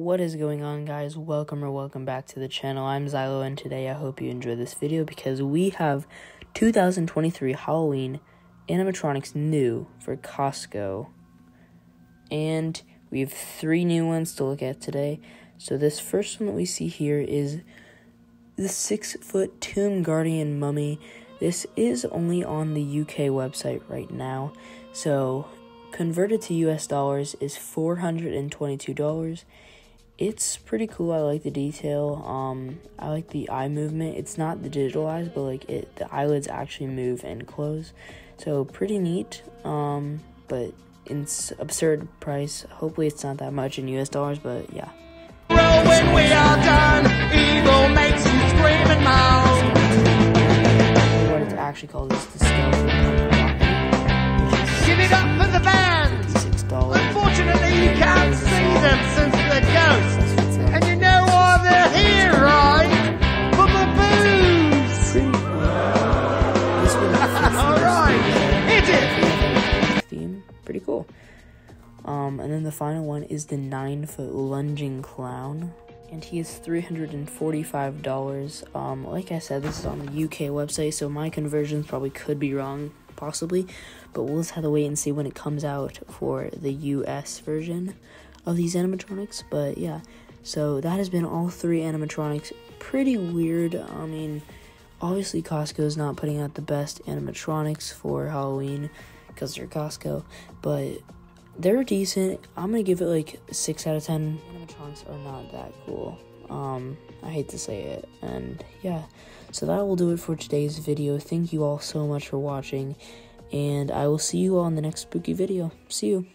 What is going on guys? Welcome or welcome back to the channel. I'm Zylo and today I hope you enjoy this video because we have 2023 Halloween animatronics new for Costco. And we have three new ones to look at today. So this first one that we see here is the six foot Tomb Guardian mummy. This is only on the UK website right now. So converted to US dollars is $422. It's pretty cool. I like the detail. Um, I like the eye movement. It's not the digital eyes, but like it, the eyelids actually move and close. So pretty neat. Um, but it's absurd price. Hopefully it's not that much in US dollars, but yeah. When we are done, evil makes you scream and. What it's actually called is the Skeleton Give it up for the band. Um, and then the final one is the nine foot lunging clown. And he is $345. Um, like I said, this is on the UK website, so my conversions probably could be wrong, possibly. But we'll just have to wait and see when it comes out for the US version of these animatronics. But yeah, so that has been all three animatronics. Pretty weird. I mean, obviously Costco is not putting out the best animatronics for Halloween because they're Costco, but they're decent. I'm gonna give it like six out of ten. Animatronics are not that cool. Um, I hate to say it, and yeah. So that will do it for today's video. Thank you all so much for watching, and I will see you all in the next spooky video. See you.